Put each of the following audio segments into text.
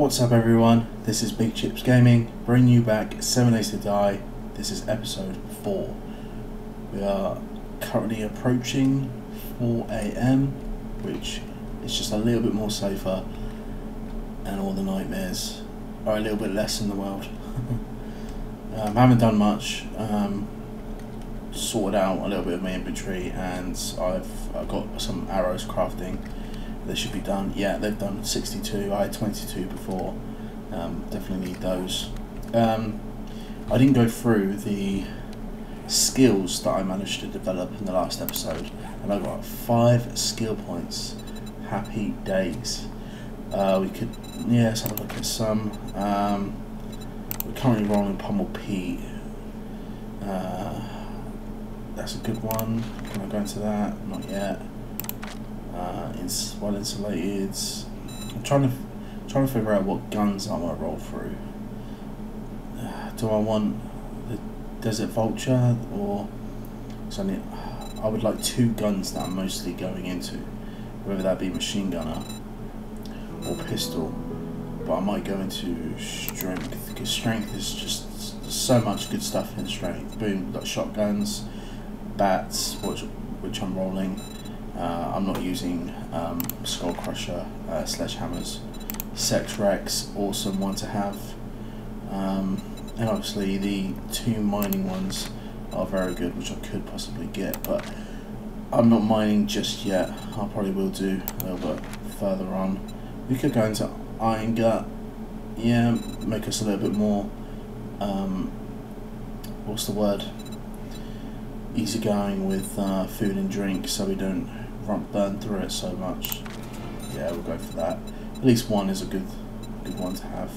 What's up everyone, this is Big Chips Gaming, bringing you back 7 Days to Die, this is episode 4. We are currently approaching 4am, which is just a little bit more safer, and all the nightmares are a little bit less in the world. um, I haven't done much, um, sorted out a little bit of my inventory, and I've, I've got some arrows crafting they should be done. Yeah, they've done 62. I had 22 before. Um, definitely need those. Um, I didn't go through the skills that I managed to develop in the last episode, and I got five skill points. Happy days. Uh, we could, yeah, let's have a look at some. Um, we're currently rolling Pummel Pete. Uh, that's a good one. Can I go into that? Not yet uh, it's well insulated. I'm trying to trying to figure out what guns I to roll through. Do I want the Desert Vulture or so I, I would like two guns that I'm mostly going into, whether that be machine gunner or pistol. But I might go into strength because strength is just so much good stuff in strength. Boom, got shotguns, bats, which which I'm rolling. Uh, I'm not using um, Skull Crusher uh, sledgehammers. Sex Rex, awesome one to have. Um, and obviously the two mining ones are very good, which I could possibly get, but I'm not mining just yet. I probably will do a little bit further on. We could go into Iron Gut, yeah, make us a little bit more, um, what's the word, easygoing with uh, food and drink so we don't front burn through it so much. Yeah, we'll go for that. At least one is a good good one to have.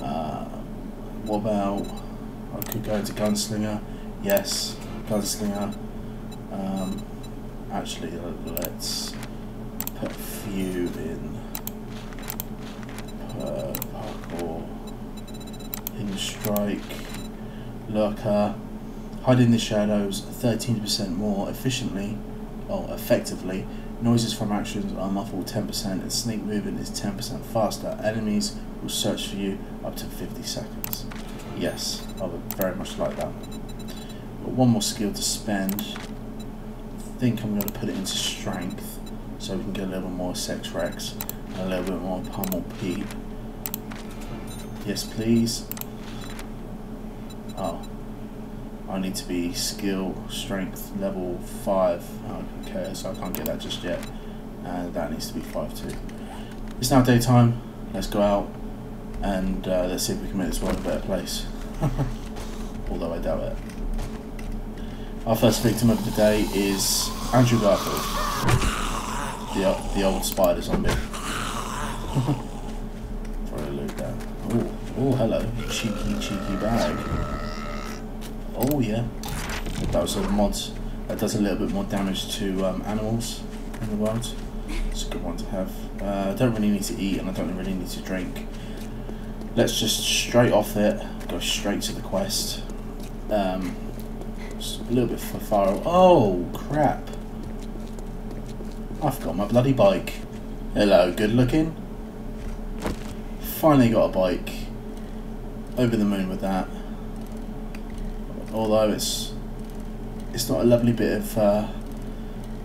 Uh, what about, I could go into Gunslinger. Yes, Gunslinger. Um, actually, let's put a few in per parkour. Hidden Strike, Lurker, Hide in the Shadows 13% more efficiently well, effectively, noises from actions are muffled 10% and sneak movement is 10% faster. Enemies will search for you up to 50 seconds. Yes, I would very much like that. But one more skill to spend. I think I'm going to put it into strength so we can get a little bit more sex rex and a little bit more pummel Pete. Yes, please. Oh, I need to be skill strength level 5 okay so I can't get that just yet. And that needs to be 5 too. It's now daytime. Let's go out and uh, let's see if we can make this world a better place. Although I doubt it. Our first victim of the day is Andrew Garfield. The, the old spider zombie. Throw a oh, oh hello. Cheeky cheeky bag Oh yeah, that was a mod that does a little bit more damage to um, animals in the world. It's a good one to have. Uh, I don't really need to eat and I don't really need to drink. Let's just straight off it, go straight to the quest. Um, a little bit far. Oh crap! I've got my bloody bike. Hello, good looking. Finally got a bike. Over the moon with that although it's it's not a lovely bit of uh,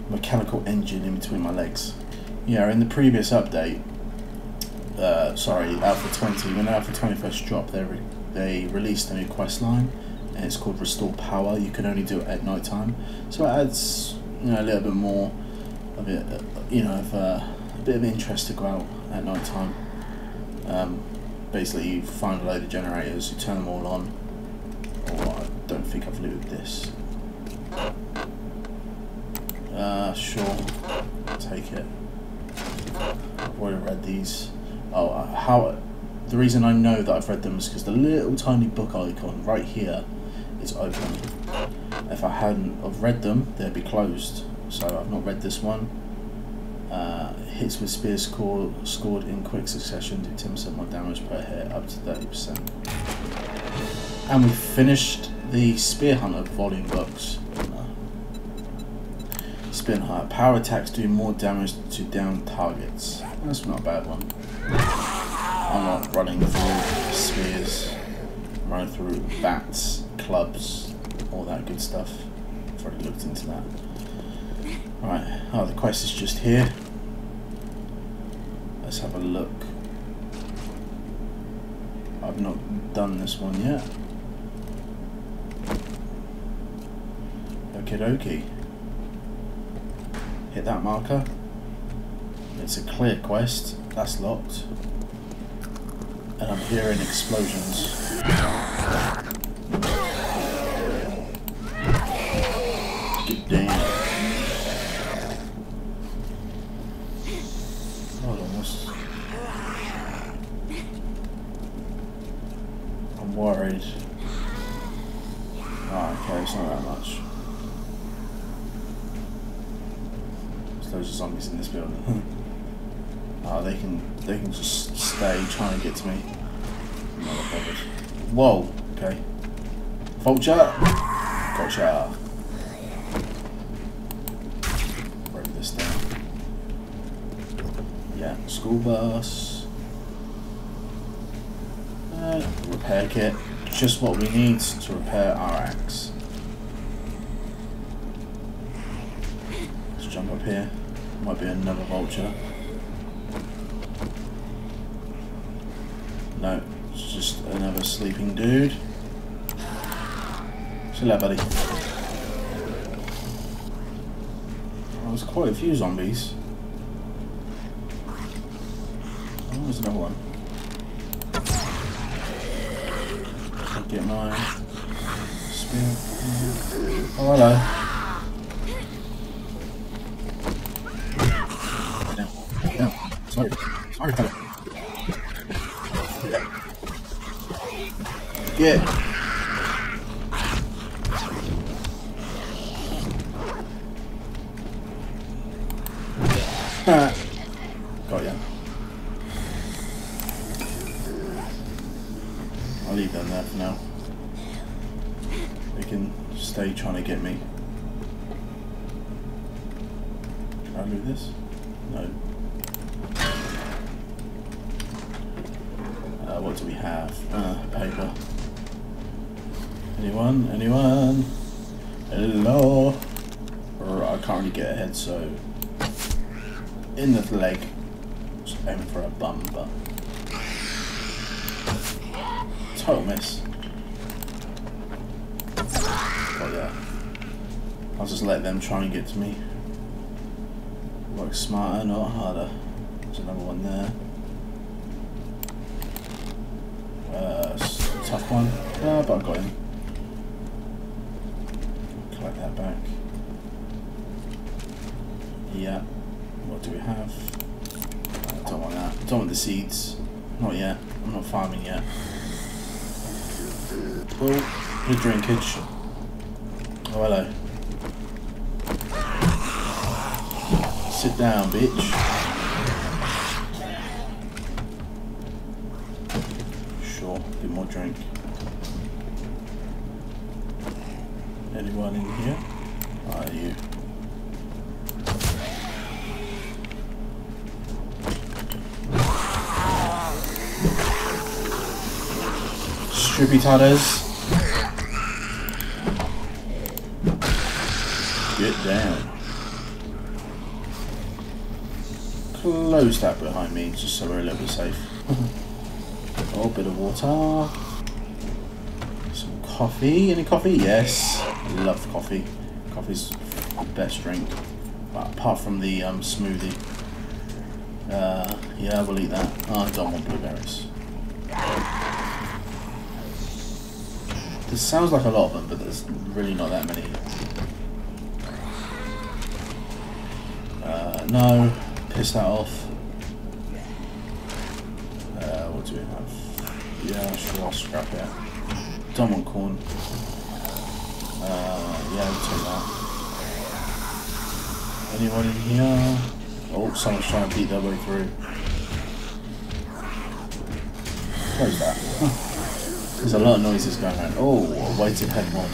mechanical engine in between my legs. Yeah, in the previous update, uh, sorry, Alpha 20, when Alpha 20 first dropped, they, re they released a new quest line, and it's called Restore Power. You can only do it at night time, so it adds you know a little bit more of it, uh, you know, of uh, a bit of interest to go out at night time. Um, basically, you find a load of generators, you turn them all on, or don't think I've looted this. Uh, sure. Take it. I've already read these. Oh, uh, how... The reason I know that I've read them is because the little tiny book icon right here is open. If I hadn't have read them, they'd be closed. So I've not read this one. Uh, hits with spears score, scored in quick succession do 10% more damage per hit, up to 30%. And we finished the Spear Hunter volume books. Spin Hunter. Power attacks do more damage to down targets. That's not a bad one. I'm not running through spears, I'm running through bats, clubs, all that good stuff. I've already looked into that. Right, oh, the quest is just here. Let's have a look. I've not done this one yet. Okie dokie. Hit that marker. It's a clear quest. That's locked. And I'm hearing explosions. Good damn. Hold on, what's... I'm worried. Oh, okay, it's not that much. There's loads of zombies in this building. Oh, they can they can just stay trying to get to me. Not bothered. Whoa, okay. Vulture! Gotcha. Break this down. Yeah, school bus. Uh, repair kit. Just what we need to repair our axe. Let's jump up here. Might be another vulture. No, just another sleeping dude. Chill out, buddy. There's quite a few zombies. Oh, there's another one. Get my spear. Oh, hello. Get. Get ahead, so in the leg. Just aim for a bum, but total miss. Oh yeah. I'll just let them try and get to me. Work smarter, not harder. There's another one there. Uh, tough one. Uh, but I got him. Collect that back. Yeah. What do we have? Uh, don't want that. Don't want the seeds. Not yet. I'm not farming yet. Oh, good drinkage. Oh, hello. Sit down, bitch. Sure, bit more drink. Anyone in here? Strippy tatters. Get down. Close that behind me just so we're a little bit safe. oh, bit of water. Some coffee. Any coffee? Yes. Love coffee. Coffee's the best drink. But apart from the um, smoothie. Uh, yeah, we'll eat that. Oh, I don't want blueberries. This sounds like a lot of them, but there's really not that many. Uh, no, piss that off. Uh, what do we have? Yeah, sure, I'll scrap it. Don't want corn. Uh, yeah, we'll take that. Anyone in here? Oh, someone's trying to beat their way through. Close that. There's a lot of noises going on. Oh, a weighted head mod.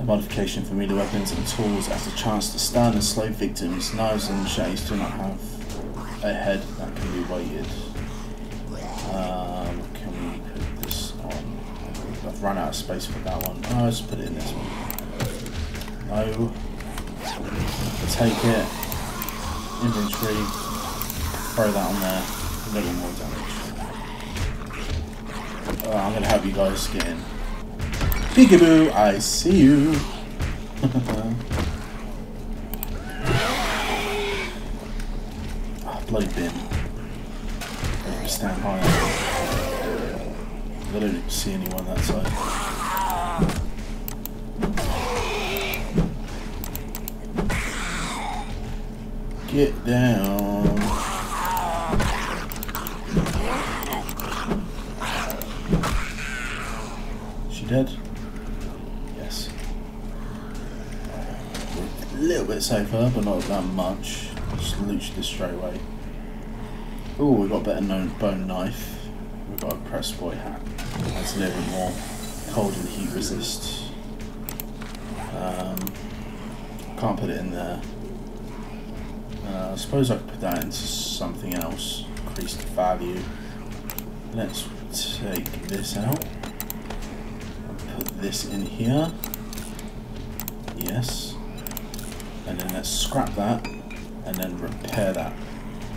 A modification for melee weapons and tools as a chance to stun and slow victims. Knives and machetes do not have a head that can be weighted. Um, can we put this on? I've run out of space for that one. Oh, let's put it in this one. No. Take it. Inventory. Throw that on there. A little more damage. Uh, I'm gonna have you guys get in. Peekaboo, I see you. oh, bloody bin. Stand high. I don't see anyone that side. Get down. Dead? Yes. A little bit safer, but not that much. Just looched this straight away. Oh, we got a better known bone knife. We've got a press boy hat. That's a little bit more cold and heat resist. Um, can't put it in there. Uh, I suppose I could put that into something else. Increase the value. Let's take this out. This in here. Yes. And then let's scrap that and then repair that.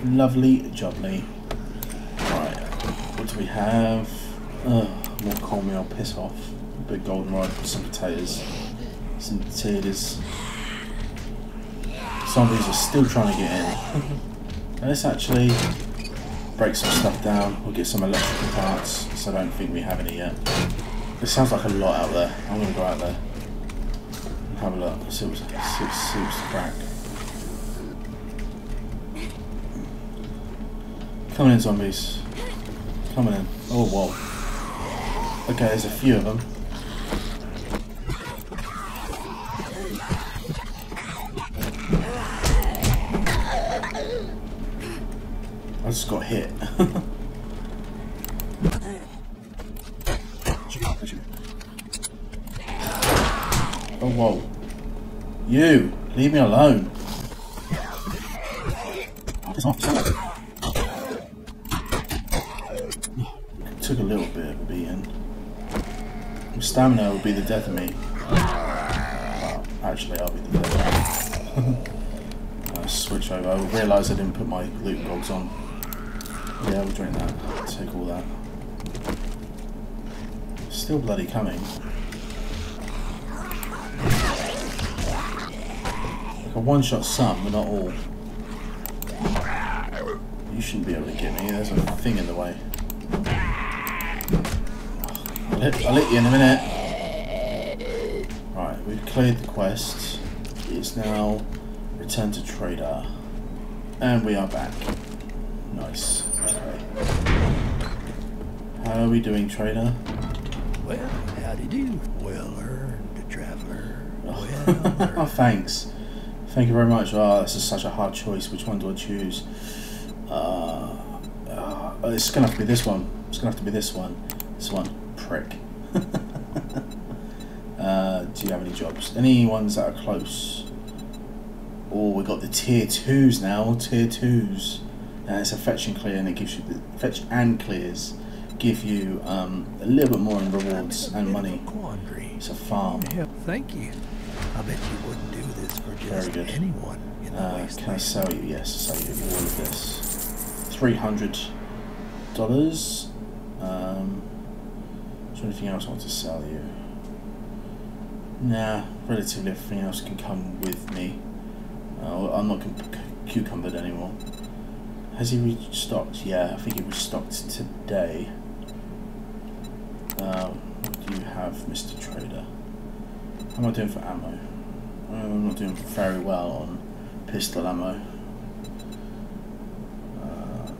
Lovely jubbly. Right. What do we have? Ugh, more cornmeal, piss off. Big golden rod, some potatoes. Some potatoes. Zombies are still trying to get in. Let's actually break some stuff down. We'll get some electrical parts, so I don't think we have any yet. It sounds like a lot out there. I'm gonna go out there and have a look. See what's, see, see what's crack. Coming in, zombies. Coming in. Oh, whoa. Okay, there's a few of them. Oh, whoa. You! Leave me alone. Took a little bit of a beating. Stamina would be the death of me. Actually, I'll be the death of me. Uh, switch over. I realised I didn't put my loot logs on. Yeah, we'll drink that. Take all that. Still bloody coming. A one-shot some, but not all. You shouldn't be able to get me. There's a thing in the way. I'll hit, I'll you in a minute. Right, we've cleared the quest. It's now return to trader. And we are back. Nice. Okay. How are we doing, trader? Well, howdy do. Well earned, traveler. Well Oh, earned. thanks. Thank you very much. Oh, this is such a hard choice. Which one do I choose? Uh, uh, it's gonna have to be this one. It's gonna have to be this one. This one, prick. uh, do you have any jobs? Any ones that are close? Oh, we got the tier twos now. Tier twos. And it's a fetch and clear, and it gives you the fetch and clears give you um, a little bit more in rewards and in a bit money. It's a farm. Yeah, thank you. I bet Very good. anyone in the Uh, can I sell you? Yes, I sell you all of this. Three hundred dollars. Um, is there anything else I want to sell you? Nah, relatively everything else can come with me. Uh, I'm not cu- cucumbered anymore. Has he restocked? Yeah, I think he restocked today. Um, what do you have, Mr. Trader? How am I doing for ammo? Uh, I'm not doing very well on pistol ammo. Uh,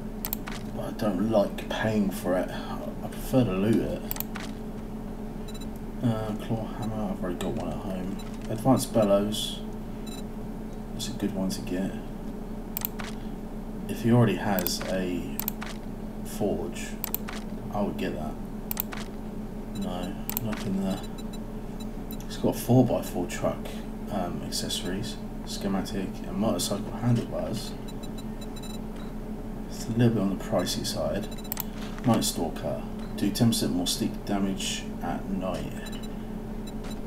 but I don't like paying for it. I prefer to loot it. Uh, claw hammer, I've already got one at home. Advanced bellows. It's a good one to get. If he already has a forge, I would get that. No, nothing there. It's got a 4x4 truck um, accessories, schematic, and motorcycle handlebars. It's a little bit on the pricey side. Night Stalker. Do 10% more sneak damage at night.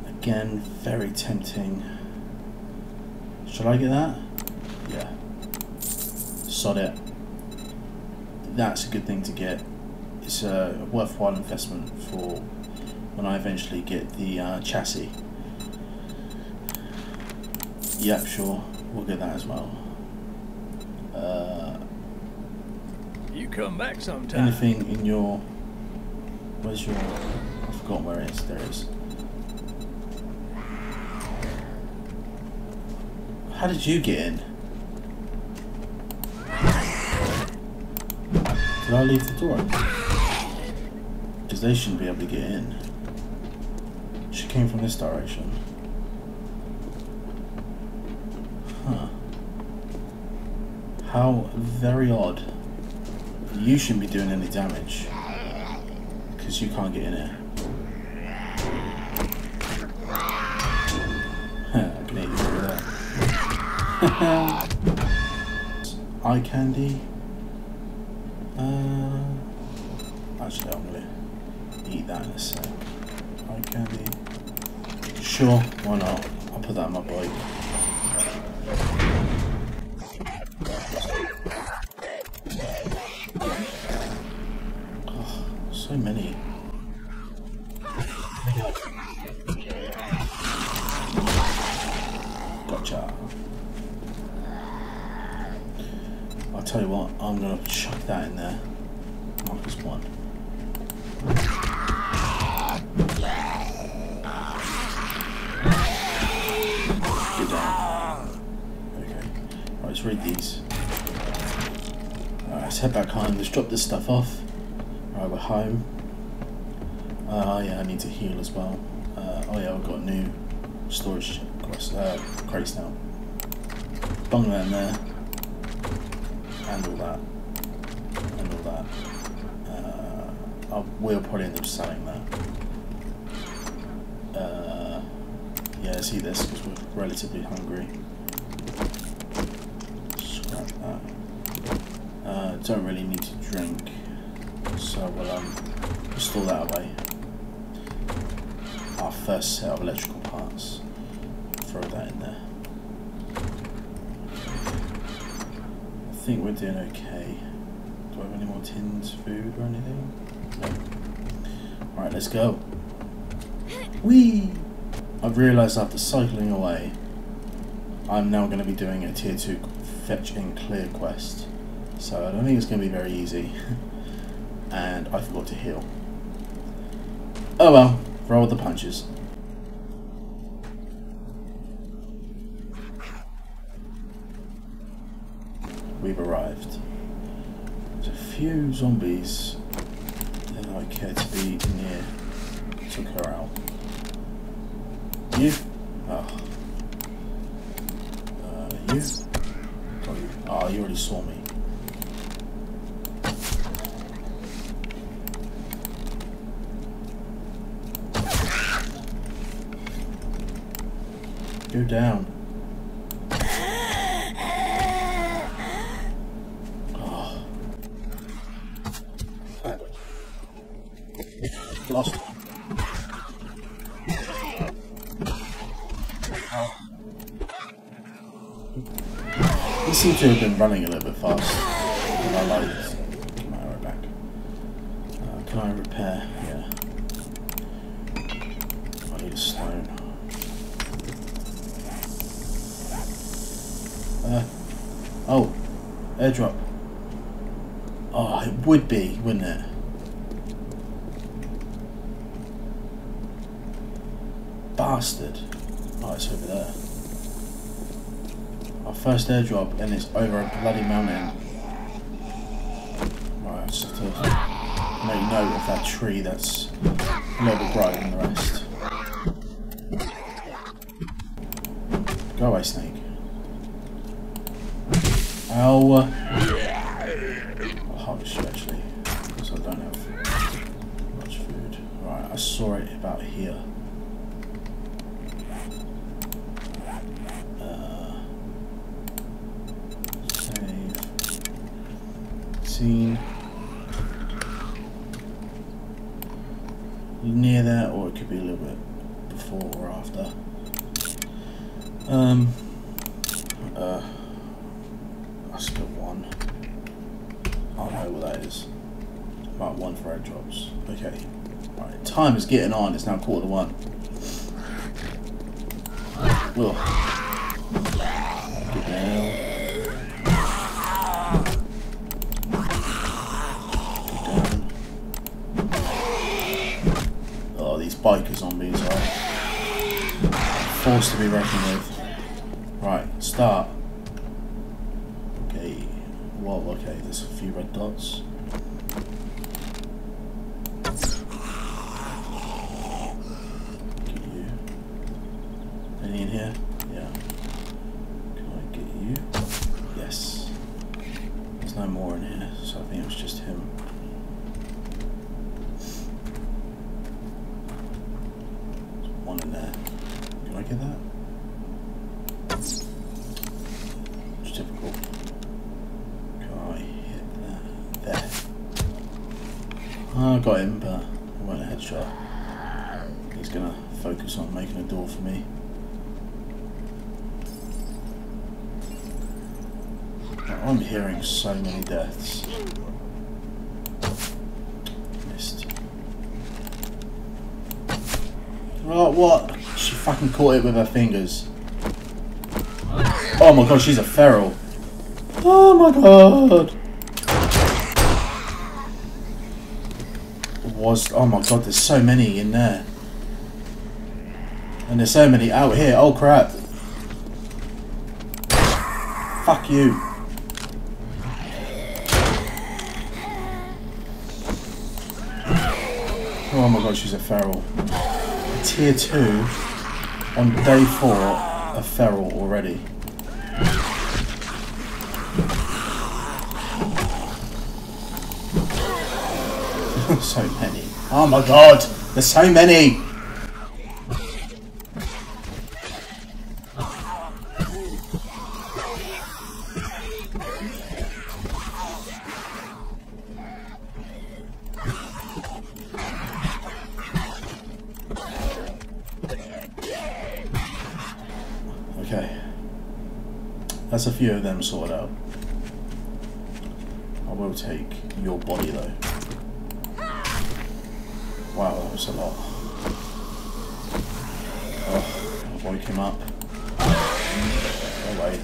Again, very tempting. Should I get that? Yeah. Sod it. That's a good thing to get. It's a worthwhile investment for when I eventually get the uh, chassis. Yep, sure. We'll get that as well. Uh, You come back sometime. anything in your... Where's your... I've forgotten where it is. There it is. How did you get in? Did I leave the door? Because they shouldn't be able to get in. She came from this direction. Huh. How very odd. You shouldn't be doing any damage. Because you can't get in here. I can hit you through that. Eye candy. Uh, actually, I'm gonna eat that in a sec. Eye candy. Sure, why not? I'll put that in my bike. Let's drop this stuff off. Alright, we're home. Uh, yeah, I need to heal as well. Uh, oh yeah, I've got new storage uh, crates now. Bung that in there. And all that. And all that. Uh, I will probably end up selling that. Uh, yeah, eat this because we're relatively hungry. Scrap that. Uh, don't really need to drink, so we'll um, store that away. Our first set of electrical parts. Throw that in there. I think we're doing okay. Do I have any more tins, food, or anything? No. Alright, let's go. Whee! I've realised after cycling away, I'm now going to be doing a tier 2 fetch and clear quest. So I don't think it's going to be very easy. and I forgot to heal. Oh well, roll the punches. We've arrived. There's a few zombies Go down. Oh. Lost. He seems to have been running a little bit fast. And I like Come on, right back. Uh, can I repair? Yeah. I need a stone. Uh, oh, airdrop. Oh, it would be, wouldn't it? Bastard. Oh, it's over there. Our first airdrop, and it's over a bloody mountain. Right, I just have to make note of that tree that's a little bit brighter than the rest. Go away, snake. Ow. I'll harvest you actually, because I don't have much food. Right, I saw it about here. Uh, save. Scene. near there, or it could be a little bit before or after. Um, uh, I split one. I don't know what that is. About one for air drops. Okay. Right, time is getting on. It's now quarter to one. Ugh. Biker zombies are forced to be reckoned with. Right, start. Okay. Well, okay, there's a few red dots. Get you. Any in here? Yeah. Can I get you? Yes. There's no more in here, so I think it was just him. There's one in there. Can I get that? It's typical. Can I hit that? There. I got him, but I went a headshot. He's gonna focus on making a door for me. I'm hearing so many deaths. Missed. Oh, what? She fucking caught it with her fingers. Oh my god, she's a feral. Oh my god. Was oh my god, there's so many in there. And there's so many out here. Oh crap. Fuck you. Oh my god, she's a feral. Tier 2 on day 4, a feral already. so many. Oh my god, there's so many! Them sorted out. I will take your body though. Wow, that was a lot. Oh, I'll wake him up. Oh wait.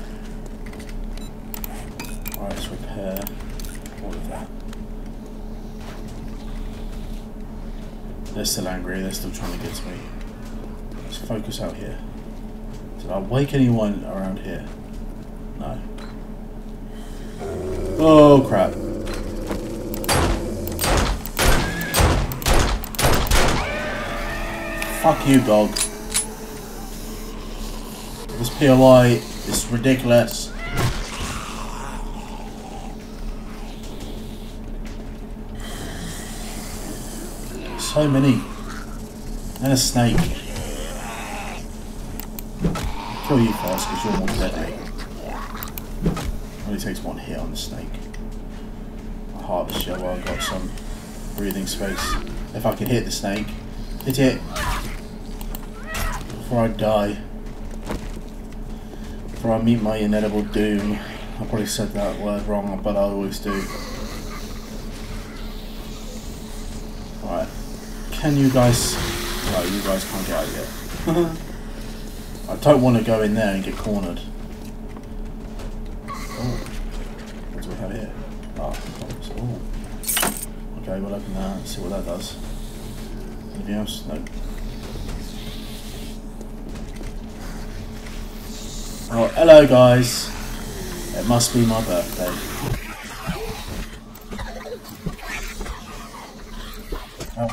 Alright, let's repair all of that. They're still angry, they're still trying to get to me. Let's focus out here. Did I wake anyone around here? No. Oh crap. Fuck you, dog. This POI is ridiculous. So many. And a snake. Kill you first because you're more deadly. Only takes one hit on the snake. I'll harvest shell while I've got some breathing space. If I can hit the snake, hit it before I die. Before I meet my inedible doom. I probably said that word wrong, but I always do. Right. Can you guys... No, you guys can't get out yet. I don't want to go in there and get cornered. Oh. What do we have here? Ah, oh. Okay, we'll open that and see what that does. Anything else? No. Oh, hello guys. It must be my birthday. Oh.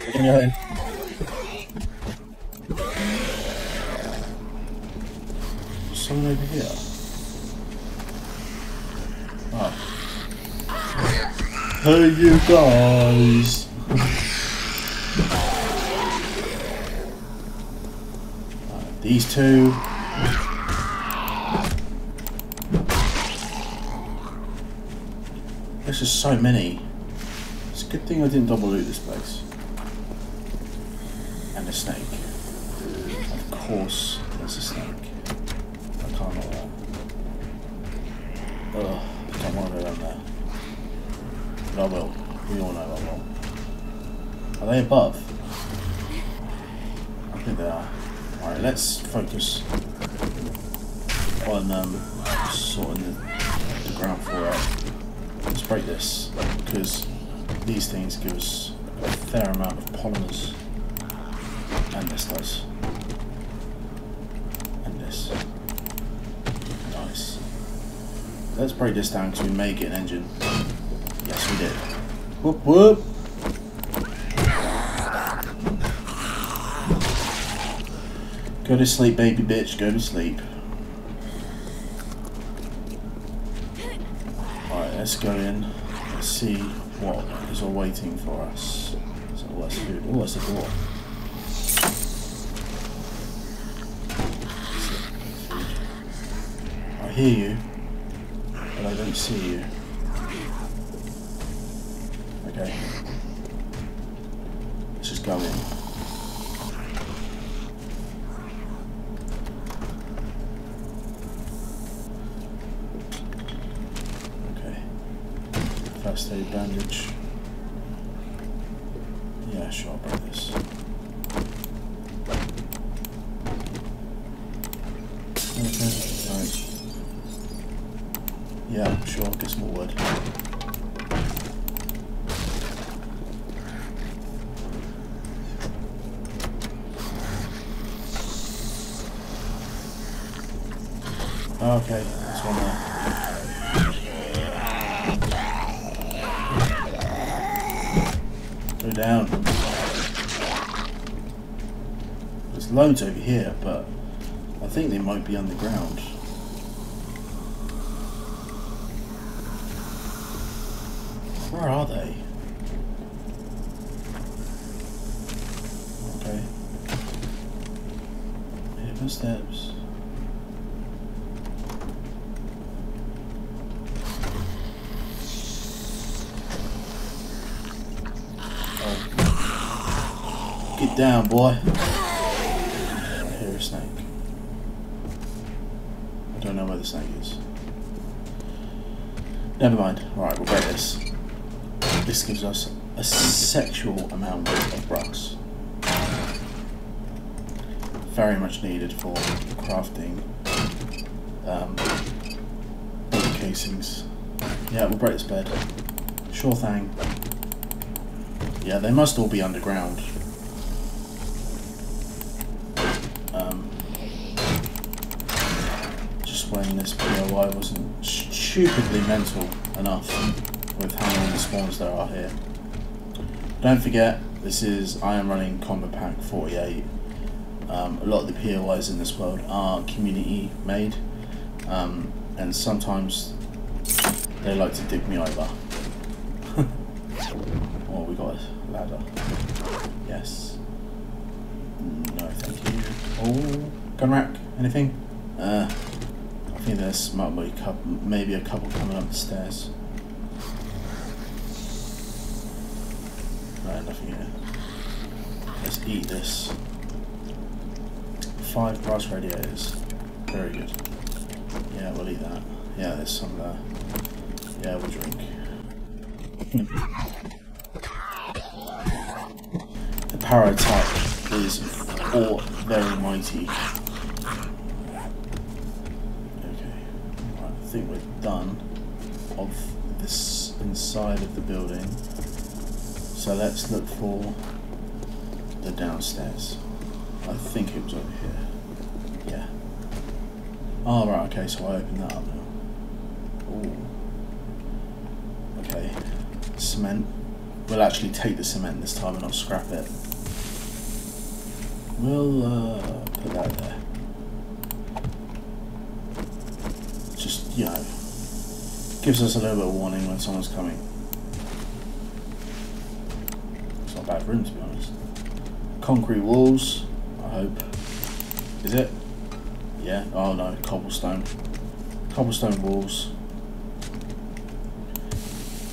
Can you in? Someone over here. Oh. Hey you guys! Right, these two. This is so many. It's a good thing I didn't double loot this place. And a snake. Of course there's a snake. I can't know that. Ugh, I don't want to go down there. But I will. We all know I will. Are they above? I think they are. Alright, let's focus on um, sorting the, the ground floor out. Let's break this, because these things give us a fair amount of polymers. And this does. And this. Nice. Let's break this down because we may get an engine. Did. Whoop whoop! Go to sleep, baby bitch. Go to sleep. Alright, let's go in. Let's see what is all waiting for us. So let's do. Oh, that's a door. I hear you, but I don't see you. Okay. Let's just go in. Okay. First aid bandage. Yeah, sure, I'll break this. Okay, right. Yeah, sure, get some more wood. Okay, down. There's loads over here, but I think they might be underground. Where are they? Okay. Hidden steps. Oh. Get down, boy. A snake. I don't know where the snake is. Never mind. Alright, we'll break this. This gives us a sexual amount of brass. Very much needed for crafting um, casings. Yeah, we'll break this bed. Sure thing. Yeah, they must all be underground. Um, when this POI wasn't stupidly mental enough with how many spawns there are here. Don't forget, this is I am running CompoPack 48. Um, a lot of the POIs in this world are community made, um, and sometimes they like to dig me over. oh, we got a ladder. Yes. No, thank you. Oh, gun rack. Anything? Uh, I think there's be a couple, maybe a couple coming up the stairs. No, nothing here. Let's eat this. Five brass radiators. Very good. Yeah, we'll eat that. Yeah, there's some there. Yeah, we'll drink. the power type is all very mighty. Okay, right, I think we're done of inside of the building. So let's look for the downstairs. I think it was over here. Yeah. Oh, right, okay, so I open that up now. Ooh. Okay. Cement. We'll actually take the cement this time and not scrap it. We'll uh, put that there. Just, you know, gives us a little bit of warning when someone's coming. It's not a bad room, to be honest. Concrete walls, I hope. Is it? Yeah. Oh no, cobblestone. Cobblestone walls.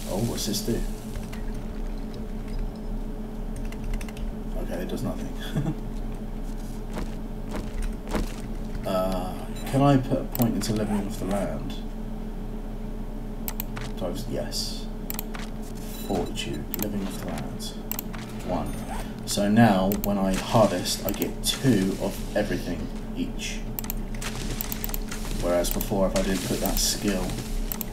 Oh, what's this do? Okay, it does nothing. uh, can I put a point into leveling off the land? Times yes. Fortitude, living off the land. One. So now, when I harvest, I get two of everything each. Whereas before, if I didn't put that skill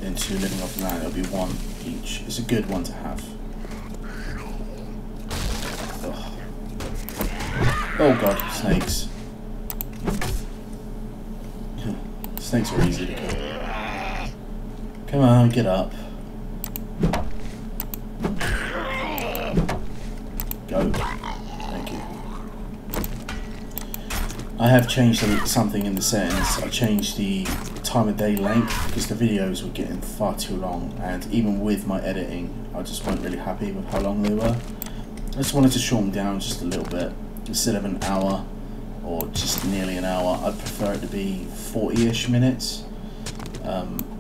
into living off the land, it would be one each. It's a good one to have. Ugh. Oh god, snakes. snakes are easy to kill. Come on, get up. Go. Thank you. I have changed something in the settings. I changed the time of day length because the videos were getting far too long and even with my editing I just weren't really happy with how long they were. I just wanted to shorten them down just a little bit. Instead of an hour or just nearly an hour, I'd prefer it to be 40-ish minutes. Um,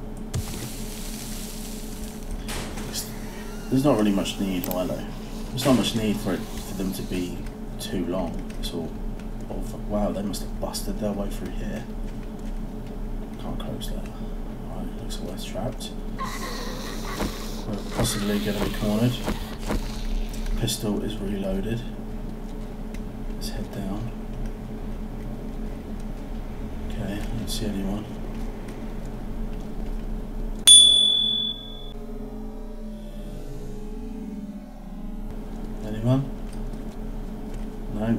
there's not really much need, well, there's not much need for it for them to be too long. All of, wow, they must have busted their way through here. Can't close that. Alright, looks like we're trapped. We're possibly going to be cornered. Pistol is reloaded. Let's head down. Okay, I don't see anyone. Anyone? No.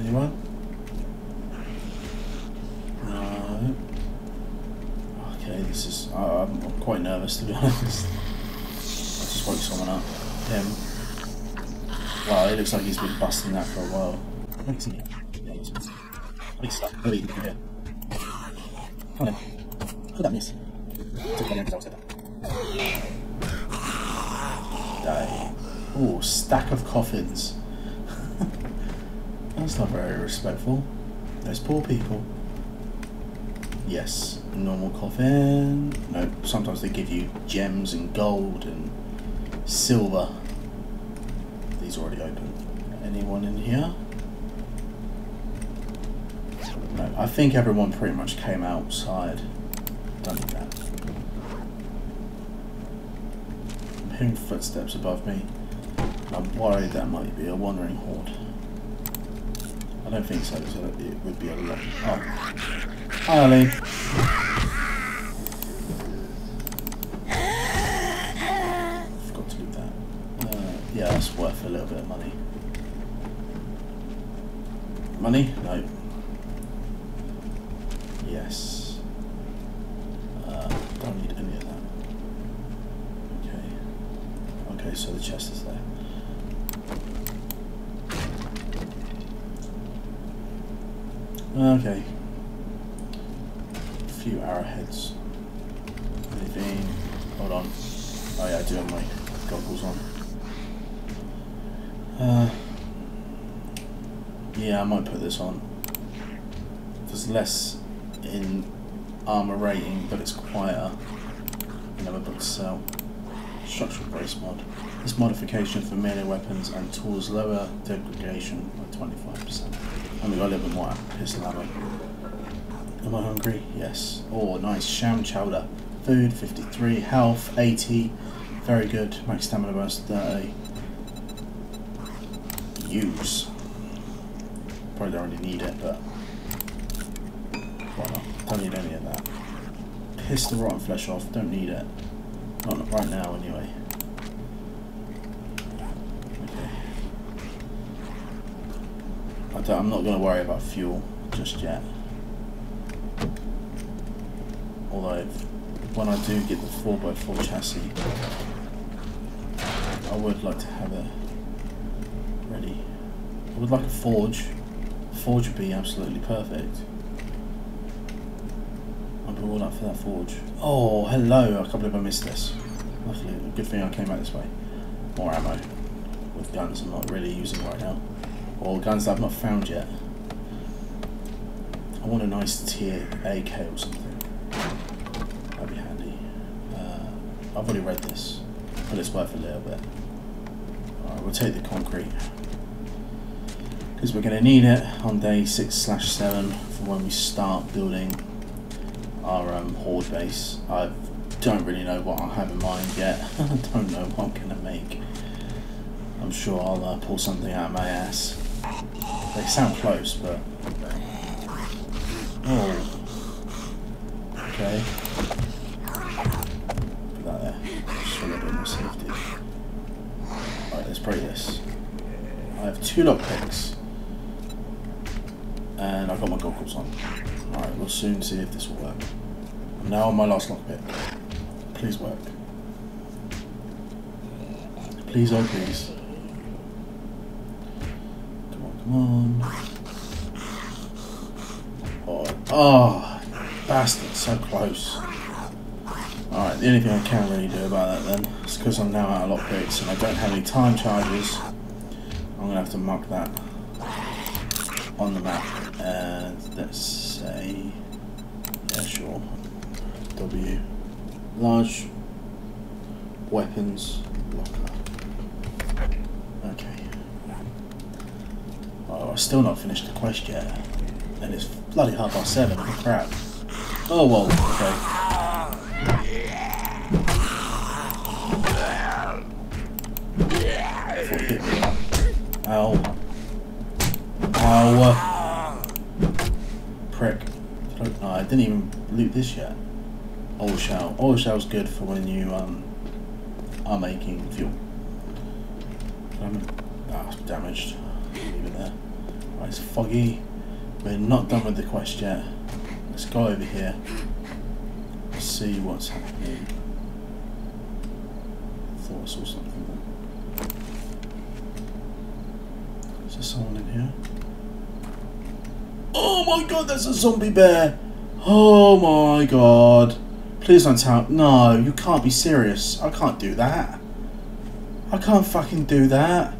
Anyone? No. Okay, this is. Uh, I'm quite nervous to be honest. I just woke someone up. Him. Wow, it looks like he's been busting that for a while. Yeah, he's. Oh, you can hear. Come on in. Look at that miss. Took that in because I was hit that. Die. Ooh, stack of coffins. That's not very. Those poor people. Yes, normal coffin. No, sometimes they give you gems and gold and silver. These already open. Anyone in here? No, I think everyone pretty much came outside. Don't need that. I'm hearing footsteps above me. I'm worried that might be a wandering horde. I don't think so, so it would be a lot. Oh. Hi. Forgot to do that. Uh, yeah, that's worth a little bit of money. Money? No. Yes. Uh, don't need any of that. Okay. Okay, so the chest is there. Okay. A few arrowheads. Anything? Hold on. Oh yeah, I do have my goggles on. Uh, yeah, I this on. There's less in armor rating, but it's quieter. Another book sell. Structural brace mod. This modification for melee weapons and tools lower degradation by 25%. And we got a little bit more pistol ammo. Am I hungry? Yes. Oh, nice. Sham chowder. Food, 53. Health, 80. Very good. Max stamina burst, 30. Use. Probably don't really need it, but... Why not? Don't need any of that. Piss the rotten flesh off. Don't need it. Not right now, anyway. Okay. I'm not going to worry about fuel just yet. Although, when I do get the 4x4 chassis, I would like to have it ready. I would like a forge. Forge would be absolutely perfect. I'd be all up for that forge. Oh, hello! I can't believe I missed this. Luckily, good thing I came out this way. More ammo with guns I'm not really using right now or guns I've not found yet. I want a nice tier AK or something. That'd be handy. Uh, I've already read this, but it's worth a little bit. Right, we'll take the concrete. Because we're going to need it on day 6 slash 7 for when we start building our um, horde base. I don't really know what I have in mind yet. I don't know what I'm going to make. I'm sure I'll uh, pull something out of my ass. They sound close, but... Oh. Okay. Put that there. Just a little bit more safety. Alright, let's break this. I have two lockpicks. Goggles on. Alright, we'll soon see if this will work. I'm now on my last lockpick. Please work. Please, oh please. Come on, come on. Oh, oh bastard, so close. Alright, the only thing I can really do about that then is because I'm now out of lockpicks and I don't have any time charges, I'm going to have to mark that on the map. And let's say, sure, W, large weapons locker. Okay. Oh, I've still not finished the quest yet. And it's bloody half past seven, crap. Oh, well, okay. Ow. Prick. I don't know, I didn't even loot this yet. Oil shale. Oil shale's good for when you um are making fuel. Um, ah, it's damaged. Leave it there. Right, it's foggy. We're not done with the quest yet. Let's go over here. Let's see what's happening. Thought I saw something there. Is there someone in here? Oh my god, there's a zombie bear! Oh my god. Please don't tell. No, you can't be serious. I can't do that. I can't fucking do that.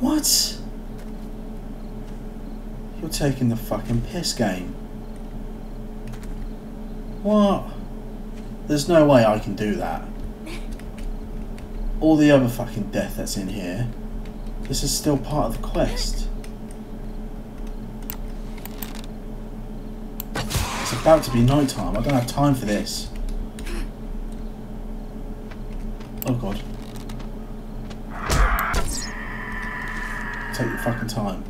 What? You're taking the fucking piss game. What? There's no way I can do that. All the other fucking death that's in here. This is still part of the quest. It's about to be night time. I don't have time for this. Oh god. Take your fucking time.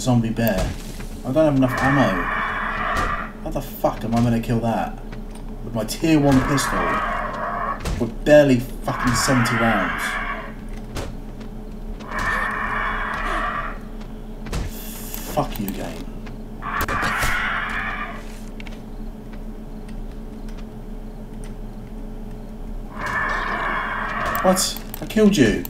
Zombie bear. I don't have enough ammo. How the fuck am I gonna kill that? With my tier 1 pistol? With barely fucking 70 rounds. Fuck you, game. What? I killed you.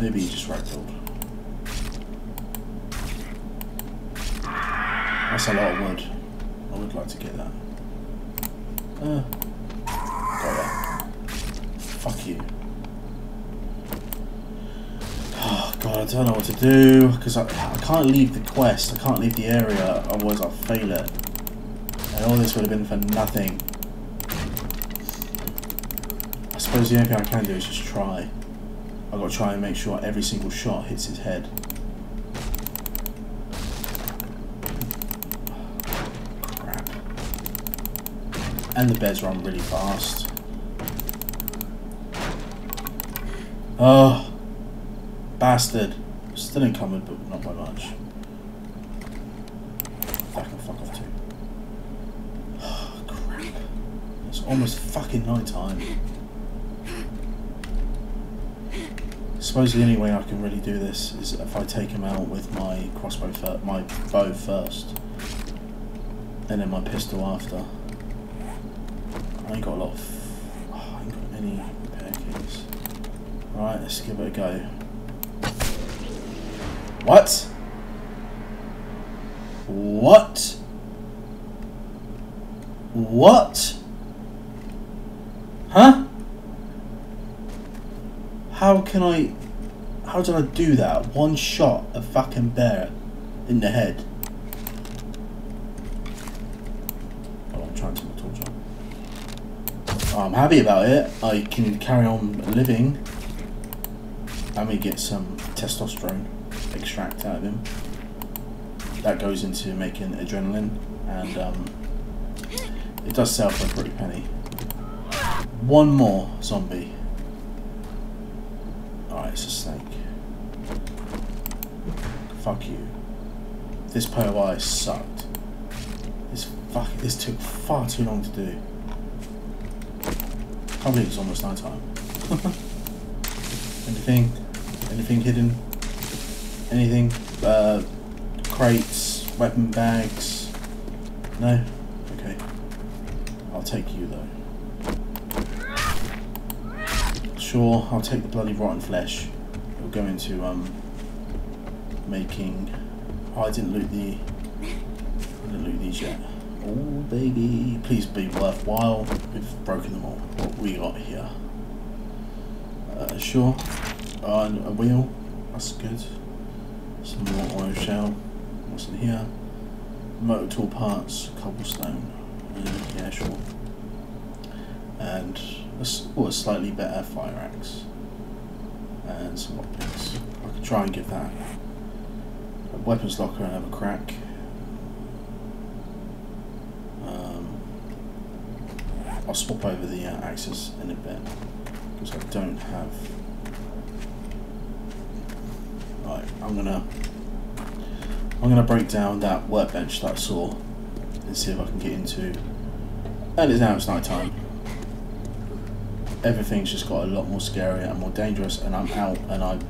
Maybe just ragdolled. That's a lot of wood. I would like to get that. Uh, got that. Fuck you. Oh god, I don't know what to do because I, I can't leave the quest. I can't leave the area, otherwise I'll fail it. And all this would have been for nothing. I suppose the only thing I can do is just try. I've got to try and make sure every single shot hits his head. Crap. And the bears run really fast. Oh, bastard. Still incoming, but not by much. Can fuck off too. Crap. It's almost fucking night time. Suppose the only way I can really do this is if I take him out with my crossbow, fir- my bow first, and then my pistol after. I ain't got a lot of. Oh, I ain't got any pair keys. Right, let's give it a go. What? What? What? Huh? How can I... How did I do that? One shot a fucking bear in the head. Oh, I'm trying to the torch on. Oh, I'm happy about it. I can carry on living. And we get some testosterone extract out of him. That goes into making adrenaline and um, it does sell for a pretty penny. One more zombie. It's a snake. Fuck you. This eyes sucked. This fuck this took far too long to do. Can't believe it's almost night time. Anything? Anything hidden? Anything? Uh, crates, weapon bags? No? Okay. I'll take you though. Sure, I'll take the bloody rotten flesh. It'll go into um making. Oh, I didn't loot the. I didn't loot these yet. Oh baby, please be worthwhile. We've broken them all. What we got here? Uh, sure. Uh, a wheel. That's good. Some more oil shale. What's in here? Motor tool parts, cobblestone. Mm, yeah, sure. And oh, a slightly better fire axe. And some weapons. I could try and give that a weapons locker and have a crack. Um, I'll swap over the uh, axes in a bit because I don't have. Right, I'm gonna. I'm gonna break down that workbench that I saw and see if I can get into. And it's now it's night time. Everything's just got a lot more scarier and more dangerous, and I'm out and I'm,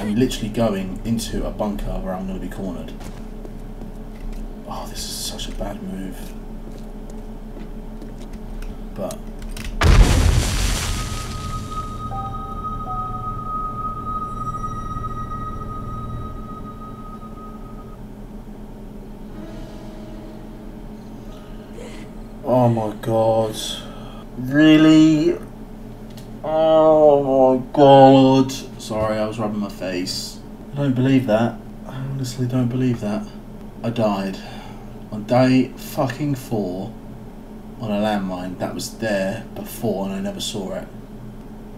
I'm literally going into a bunker where I'm going to be cornered. Oh, this is such a bad move. But Oh my god. Really? God. Sorry, I was rubbing my face. I don't believe that. I honestly don't believe that. I died. On day fucking four on a landmine that was there before and I never saw it.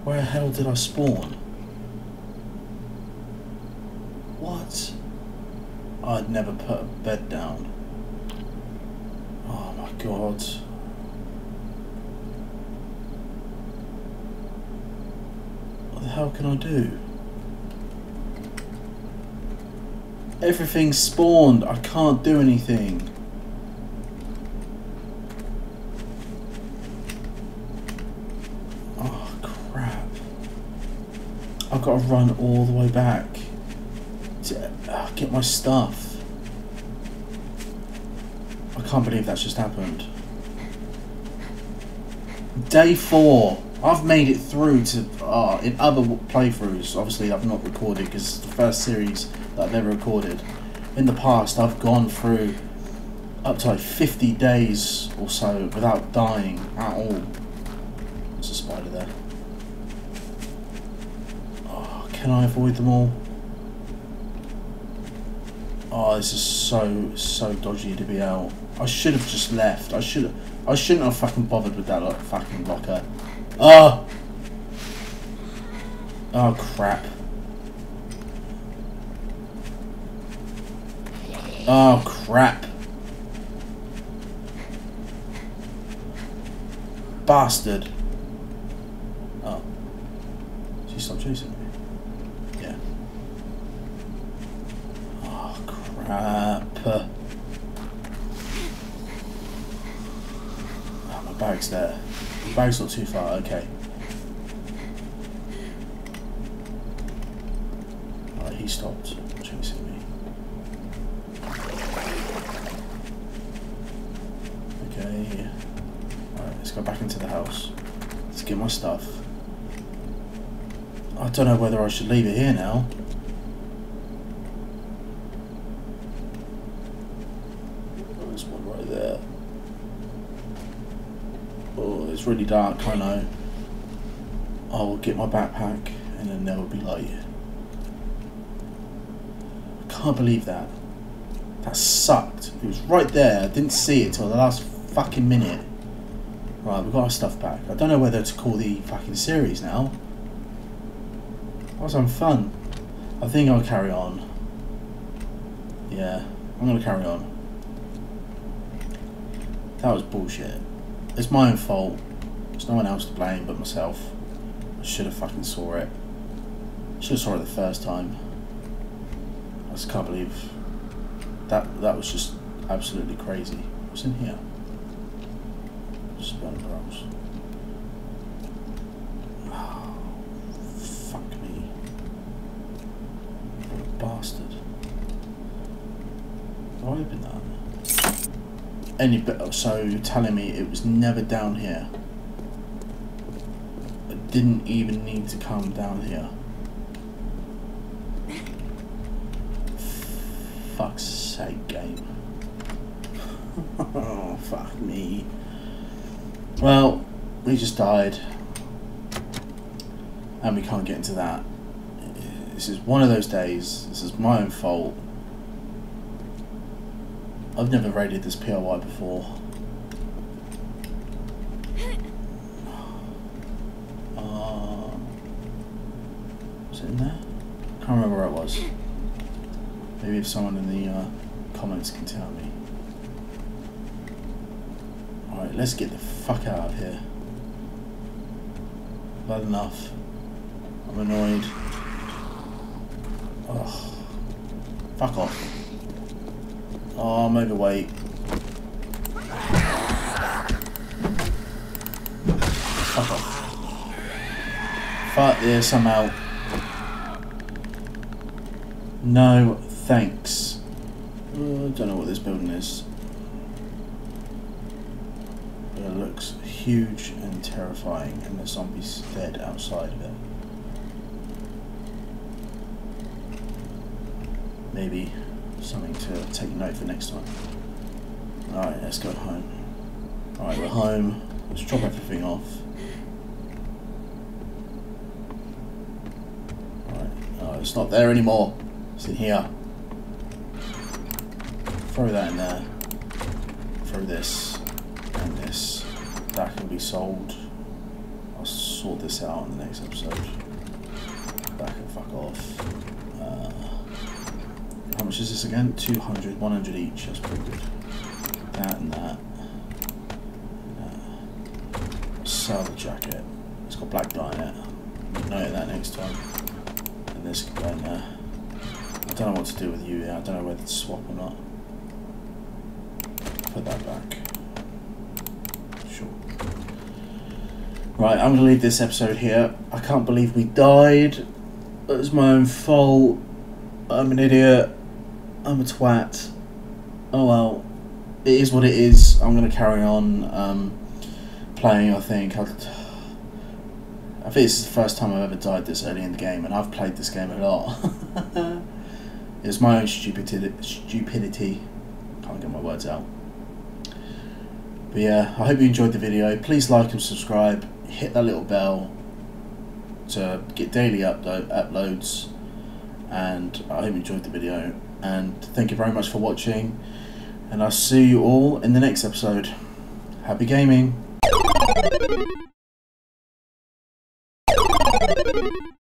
Where the hell did I spawn? What? I'd never put a bed down. Oh my god. What the hell can I do? Everything's spawned. I can't do anything. Oh crap. I've got to run all the way back to uh, get my stuff. I can't believe that's just happened. Day four. I've made it through to uh, in other playthroughs. Obviously, I've not recorded because it's the first series that I've ever recorded. In the past, I've gone through up to like 50 days or so without dying at all. There's a spider there. Oh, can I avoid them all? Oh, this is so so dodgy to be out. I should have just left. I should I shouldn't have fucking bothered with that like, fucking locker. Oh. Oh crap. Oh crap. Bastard. Oh. She stopped chasing me. Yeah. Oh crap. Oh, my bag's there. Bag's not too far, okay. Alright, he stopped chasing me. Okay. Alright, let's go back into the house. Let's get my stuff. I don't know whether I should leave it here now. There's one right there. Oh, it's really dark, I know. I'll get my backpack and then there will be light. I can't believe that. That sucked. It was right there. I didn't see it till the last fucking minute. Right, we've got our stuff back. I don't know whether to call the fucking series now. That was some fun. I think I'll carry on. Yeah, I'm gonna carry on. That was bullshit. It's my own fault. There's no one else to blame but myself. I should have fucking saw it. Should have saw it the first time. I just can't believe that that was just absolutely crazy. What's in here? Just burn barrels. Oh, fuck me. Bastard. I open that? Any bit oh, so you're telling me it was never down here. Didn't even need to come down here. Fuck's sake, game. oh, fuck me. Well, we just died. And we can't get into that. This is one of those days. This is my own fault. I've never raided this POI before. Uh, was it in there? Can't remember where it was. Maybe if someone in the uh, comments can tell me. Alright, let's get the fuck out of here. Bad enough. I'm annoyed. Ugh. Fuck off. Oh, I'm overweight. Fuck off. Fuck this, I'm out. No, thanks. Uh, I don't know what this building is. But it looks huge and terrifying, and the zombie's dead outside of it. Maybe something to take note for next time. Alright, let's go home. Alright, we're home. Let's drop everything off. Alright, oh, it's not there anymore. It's in here. Throw that in there. Throw this and this. That can be sold. I'll sort this out in the next episode. That can fuck off. Uh, how much is this again? 200, 100 each. That's pretty good. That and that. Uh, sell the jacket. It's got black dye in it. Note that next time. And this can go in there. I don't know what to do with you. I don't know whether to swap or not. Put that back. Sure. Right, I'm going to leave this episode here. I can't believe we died. It was my own fault. I'm an idiot. I'm a twat. Oh well. It is what it is. I'm going to carry on um, playing, I think. I'll, I think this is the first time I've ever died this early in the game, and I've played this game a lot. it's my own stupidity. stupidity. Can't get my words out. But yeah, I hope you enjoyed the video. Please like and subscribe. Hit that little bell to get daily upload uploads. And I hope you enjoyed the video. And thank you very much for watching. And I'll see you all in the next episode. Happy gaming!